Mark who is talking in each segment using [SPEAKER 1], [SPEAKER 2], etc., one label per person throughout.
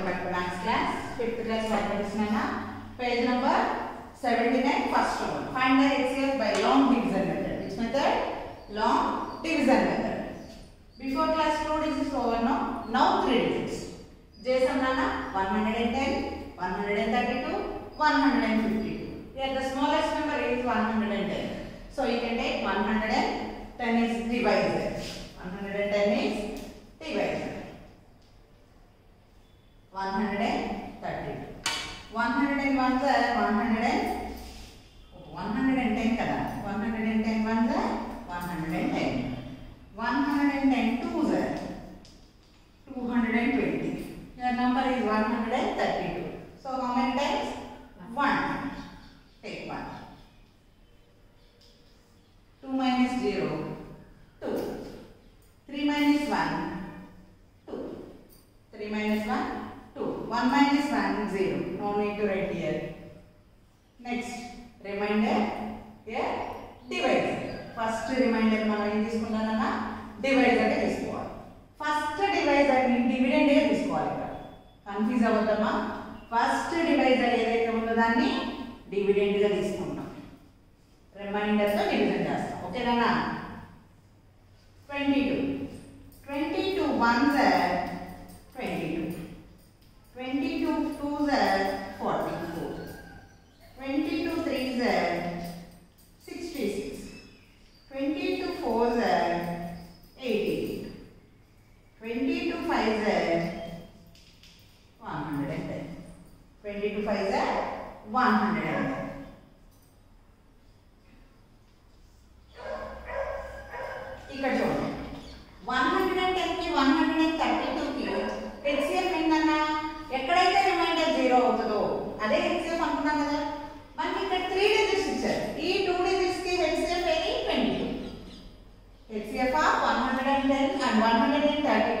[SPEAKER 1] Welcome back to maths class fifth class mathematics నైనా page number 79 first one find the HCF by long division method which method long division method before class 2 digits over now now 3 digits చేసాం నాన్న 110 132 152 here the smallest number is 110 so you can take 110 is divided 110 is divided 132 101 the 100 110 కదా 110 1 the 110 110 2 the 220 your number is 132 so how many times 1 take 1 2 minus 0 2 3 minus 1 2 3 minus 1 2 1 minus 1 0 no need to write here next remainder here Divide. first remainder మనం ఏం తీసుకుంటామన్నా divisor తీసుకోవాలి first డివైజర్ని dividend ఏ తీసుకోవాలి ఇక్కడ confuse అవుతామా? ఫస్ట్ డివైజర్ ఏదైతే ఉందో దాన్ని డివిడెండ్గా తీసుకుంటాం. రిమైండర్తో డివిజన్ చేస్తాం. ఓకేనా? Twenty two. Twenty two ones 100 ఇక్కడ వన్ హండ్రెడ్ వన్ హండ్రెడ్ ఎక్కడైతే అవుతుందో అదే కదా. మనకి ఇక్కడ త్రీ ఇచ్చారు. ఈ two one hundred one hundred thirty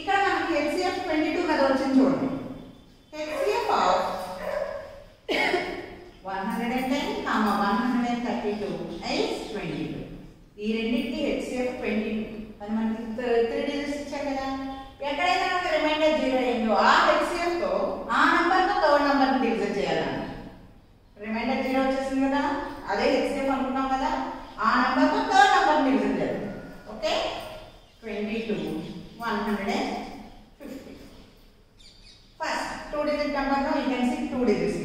[SPEAKER 1] ఇక్కడ మనకి ట్వంటీ టూ కదా వచ్చింది చూడండి. Comma one hundred and thirty two is twenty two ఈ రెండింటికి హెచ్సిఎఫ్ ట్వంటీ టూ అది మనకి త్రీ డిజిట్స్ ఇచ్చాం కదా? ఎక్కడైతే మనకి రిమైండర్ జీరో అయిందో ఆ హెచ్సిఎఫ్తో ఆ నంబర్తో థర్డ్ నంబర్ని డివిజన్ చేయాలన్న. రిమైండర్ జీరో వచ్చేసింది కదా? అదే హెచ్సిఎఫ్ అనుకున్నాం కదా? ఆ నంబర్తో థర్డ్ నంబర్ని డివిజన్ చేయాలి okay? Twenty two one hundred and fifty. First two digit number you can see two digits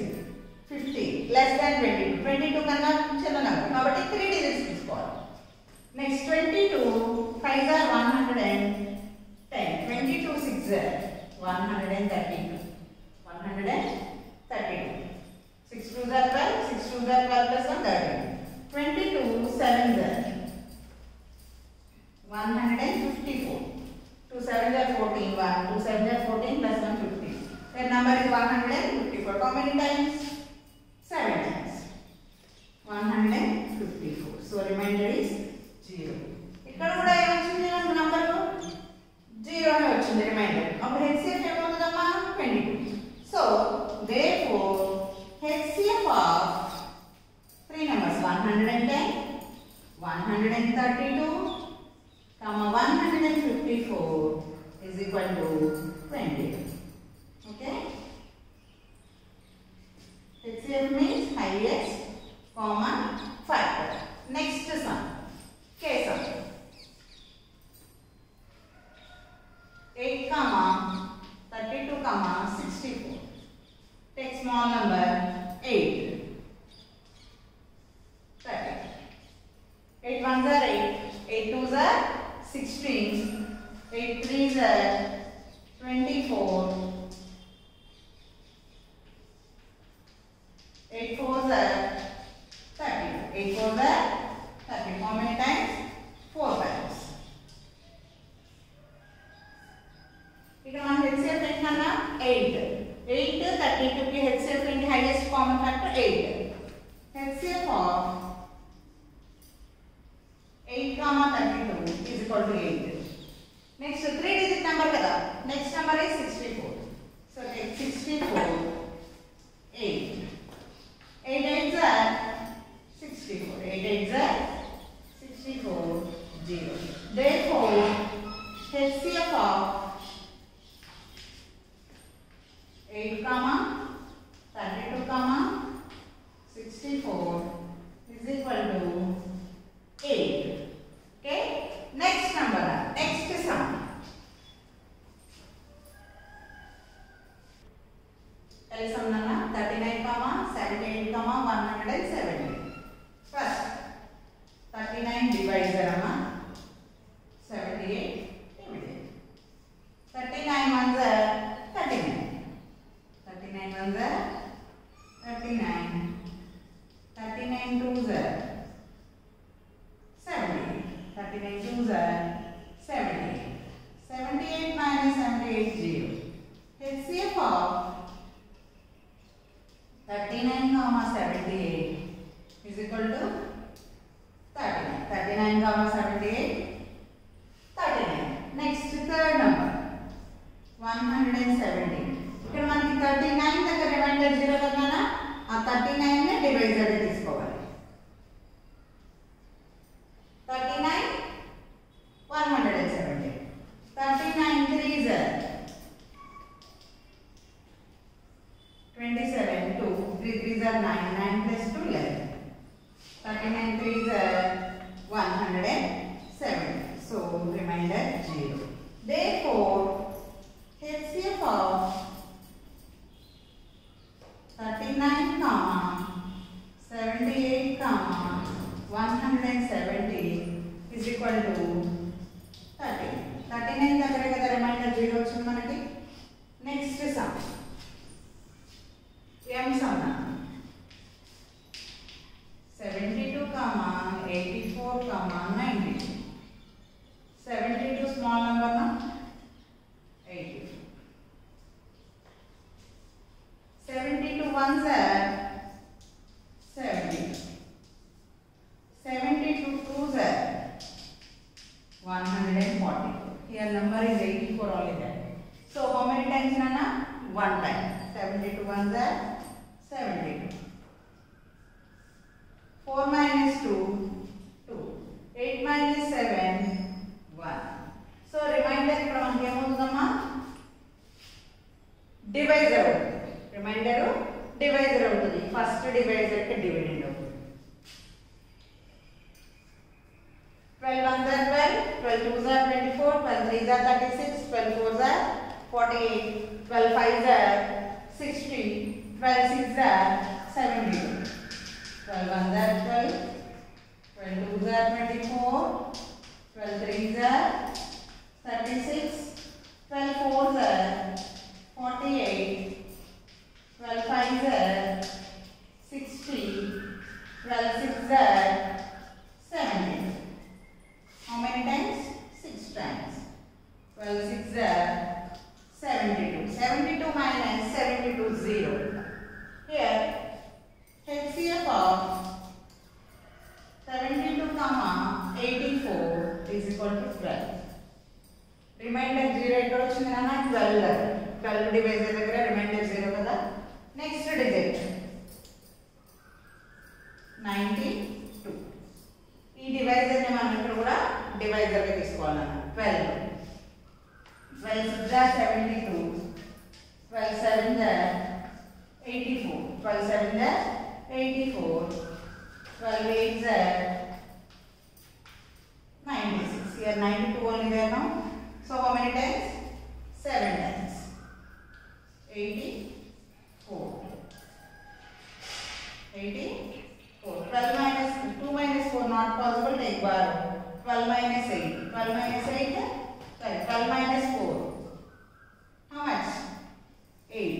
[SPEAKER 1] fifty less than twenty two twenty two కన్నా చిన్న నెంబర్ కాబట్టి త్రీ డిజిట్స్ తీసుకోవాలి. Next twenty two five or one hundred and ten twenty two six one hundred and thirty two one hundred and thirty two six two jar twelve six two jar twelve plus one thirty twenty two seven jar one hundred and fifty four two seven jar fourteen one two seven jar fourteen plus one fifty there number is 154 how many times? 7 110, 132, comma 154 is equal to 20. Okay? HCF means highest common factor. Next sum. K sum. 8 comma 32 comma 64. Take small number 8. 8 fours are 30. How many times? 4 times. ఇక్కడ మన HCF ఏంటన్నా eight eight thirty టూకి HCF ఏంటి highest common factor eight HCF of eight comma thirty two is equal to eight next three digit number కదా next number is sixty four so take sixty four eight eight eights or sixty four eight eights or sixty four zero the four HCF of eight zero HCF of thirty nine comma seventy eight is equal to thirty nine thirty nine comma seventy eight thirty nine next third number one hundred and seventy ఇక్కడ మనకి thirty nine దగ్గర remainder zero కదా ఆ thirty nine divisor తీసుకోవాలి thirty nine one hundred and seventy thirty nine three జర్ twenty seven two three three జర్ nine nine plus two eleven thirty nine three జర్ one hundred and seventy so remainder zero therefore HCF of 39 comma 78 comma 170 is equal to 30 39 దగ్గర కదా remainder zero వచ్చింది మనకి. Next sum M sum seventy two comma eighty four comma ninety seventy two small number నా eighty seventy two ones or seventy seventy two twos or one hundred and forty here number is eighty four all is that so how many times నాన్న one time seventy two ones or seventy two four minus two two eight minus seven one so remainder ఇక్కడ మనకి ఏమవుతుందమ్మా divisor అవుతుంది. Reminder divisor అవుతుంది first డివైజర్కి dividend అవుతుంది twelve one jar twelve 48, 12 5 there, 60, 12 6 there, 70. 12 1 there, 12, 12 2 there, 24, 12 3 there, 36, 12 12 6 72, 12 7 84, 12 7 84, 12 8 96. Here 92 only there now. So how many times? 7 times. 84. 84. 12 minus 2 minus 4 not possible take bar. 12 minus 8. 12 minus 8 sorry twelve minus four how much eight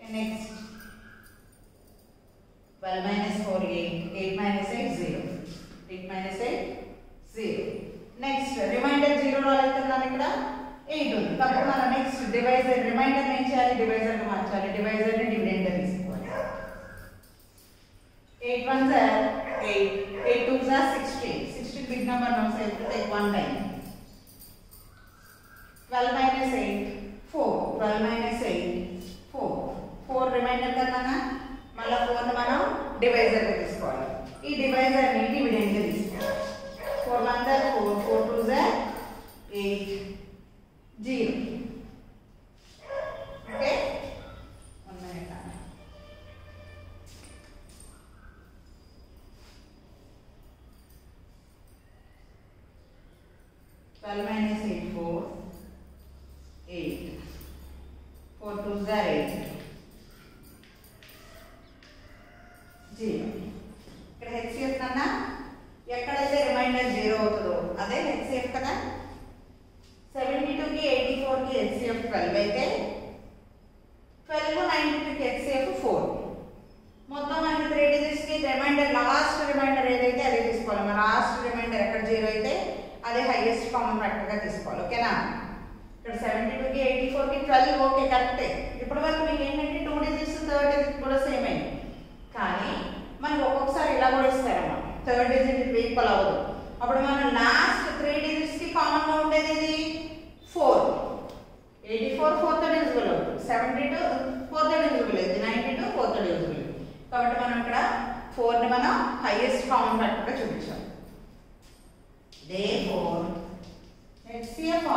[SPEAKER 1] and next twelve minus four eight eight minus eight zero eight minus eight zero next reminder zero రాలేస్తున్నాను ఇక్కడ eight ఉంది కాబట్టి మనం next divisor reminder ఏం చేయాలి divisor మార్చాలి divisor ని dividend తీసుకోవాలి eight one sir eight eight two sir sixteen number now, number no so take one time twelve minus eight four twelve minus eight four four remainder కన్నా మళ్ళీ మనం divisor తీసుకోవాలి. ఈ డివైజర్ 12 minus 8, 4, 8. 4 2s are 8. 0. ఇక్కడ HCF కన్నా ఎక్కడైతే remainder zero అవుతుందో. అదే హెచ్సిఎఫ్ కదా? సెవెంటీ టూకి ఎయిటీ ఫోర్కి హెచ్సిఎఫ్ ట్వెల్వ్ అయితే? ట్వెల్వ్ నైన్టీ టూకి హెచ్సిఎఫ్ ఫోర్ మొత్తం మనకి త్రీ డిజిట్స్కి రిమైండర్ లాస్ట్ అదే హైయెస్ట్ కామన్ ఫ్యాక్టర్గా తీసుకోవాలి ఓకేనా ఇక్కడ సెవెంటీ టూకి ఎయిటీ ఫోర్కి ట్వెల్వ్ ఓకే కరెక్టే ఇప్పటి వరకు మీకు ఏంటంటే టూ డిజిట్స్ థర్డ్ డిజిట్ కూడా సేమ్ అయింది కానీ మనకు ఒక్కొక్కసారి ఇలా కూడా ఇస్తారన్నమాట. థర్డ్ డిజిట్ ఈక్వల్ అవ్వదు. అప్పుడు మనం లాస్ట్ త్రీ డిజిట్స్కి కామన్గా ఉండేది ఇది four eighty four fourth divisible seventy two fourth divisible ఇది నైంటీ టూ ఫోర్త్ డివిజిబుల్ కాబట్టి మనం ఇక్కడ ఫోర్ని మనం హైయెస్ట్ కామన్ ఫ్యాక్టర్గా చూపించాం. They four HCF